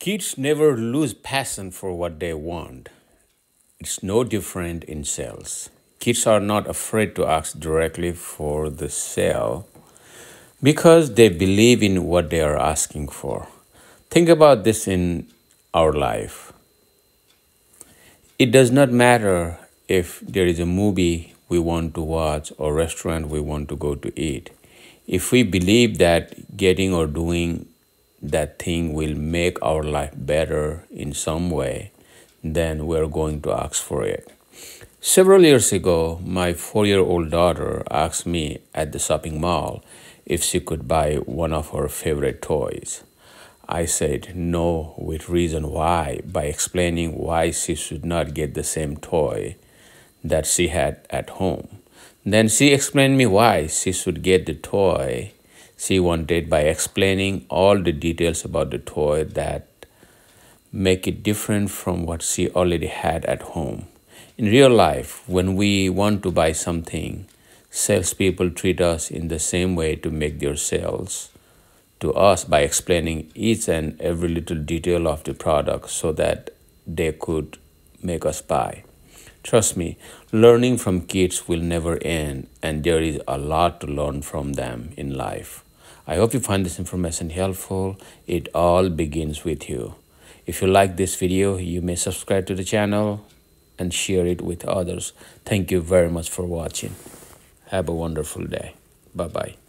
Kids never lose passion for what they want. It's no different in sales. Kids are not afraid to ask directly for the sale because they believe in what they are asking for. Think about this in our life. It does not matter if there is a movie we want to watch or restaurant we want to go to eat. If we believe that getting or doing that thing will make our life better in some way, then we're going to ask for it. Several years ago, my four year old daughter asked me at the shopping mall if she could buy one of her favorite toys. I said no with reason why by explaining why she should not get the same toy that she had at home. Then she explained me why she should get the toy she wanted by explaining all the details about the toy that make it different from what she already had at home. In real life, when we want to buy something, salespeople treat us in the same way to make their sales to us by explaining each and every little detail of the product so that they could make us buy. Trust me, learning from kids will never end, and there is a lot to learn from them in life. I hope you find this information helpful. It all begins with you. If you like this video, you may subscribe to the channel and share it with others. Thank you very much for watching. Have a wonderful day. Bye-bye.